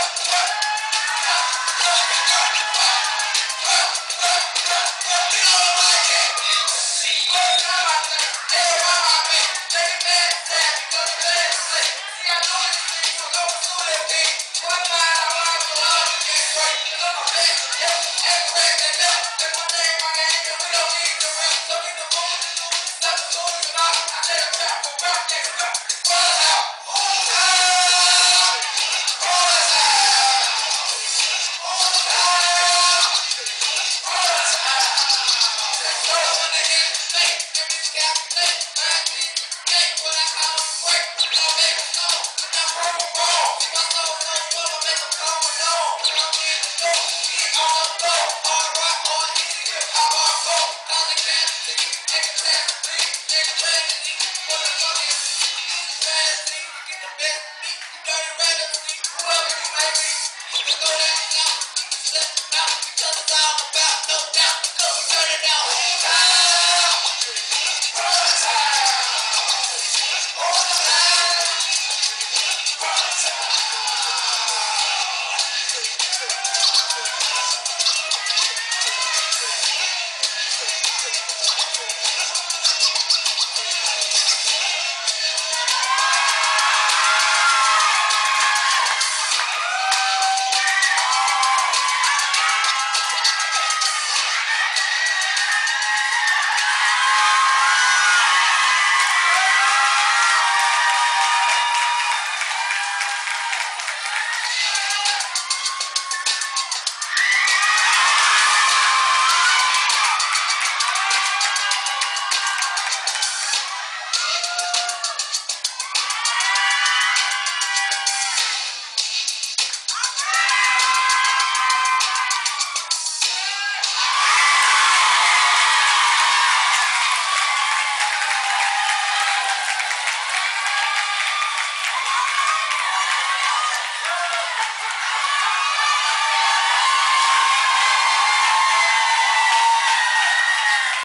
Yeah.